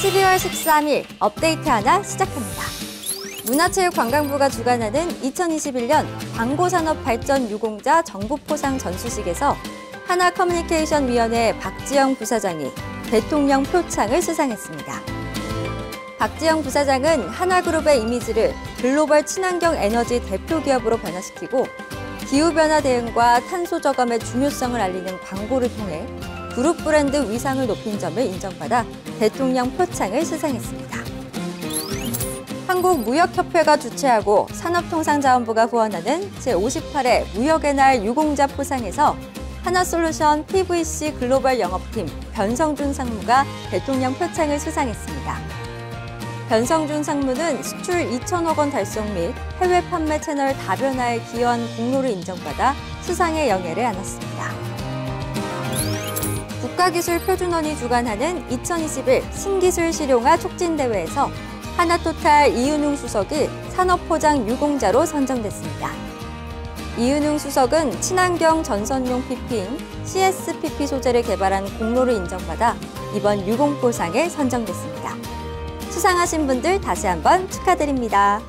12월 13일 업데이트 하나 시작합니다. 문화체육관광부가 주관하는 2021년 광고산업발전 유공자 정부포상 전수식에서 하나커뮤니케이션위원회 박지영 부사장이 대통령 표창을 수상했습니다. 박지영 부사장은 하나그룹의 이미지를 글로벌 친환경 에너지 대표 기업으로 변화시키고 기후변화 대응과 탄소 저감의 중요성을 알리는 광고를 통해 그룹 브랜드 위상을 높인 점을 인정받아 대통령 표창을 수상했습니다. 한국무역협회가 주최하고 산업통상자원부가 후원하는 제58회 무역의 날 유공자 포상에서 하나솔루션 PVC 글로벌 영업팀 변성준 상무가 대통령 표창을 수상했습니다. 변성준 상무는 수출 2천억 원 달성 및 해외 판매 채널 다변화에 기여한 공로를 인정받아 수상의 영예를 안았습니다. 국가기술표준원이 주관하는 2021 신기술 실용화 촉진대회에서 하나토탈 이은웅 수석이 산업포장 유공자로 선정됐습니다. 이은웅 수석은 친환경 전선용 PP인 CSPP 소재를 개발한 공로를 인정받아 이번 유공포상에 선정됐습니다. 수상하신 분들 다시 한번 축하드립니다.